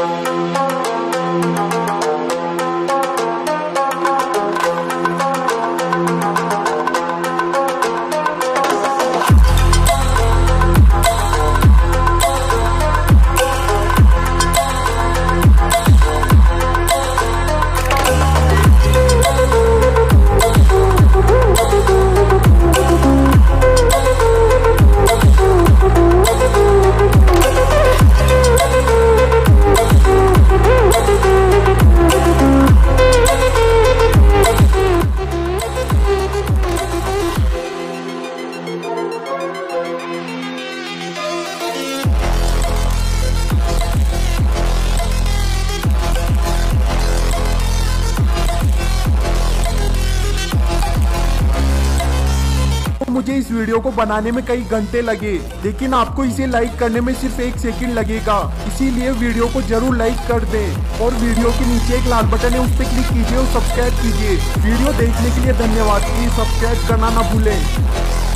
Música मुझे इस वीडियो को बनाने में कई घंटे लगे, लेकिन आपको इसे लाइक करने में सिर्फ़ एक सेकंड लगेगा। इसीलिए वीडियो को ज़रूर लाइक कर दे और वीडियो के नीचे एक लाल बटन है, उस पर क्लिक कीजिए और सब्सक्राइब कीजिए। वीडियो देखने के लिए धन्यवाद। सब्सक्राइब करना ना भूलें।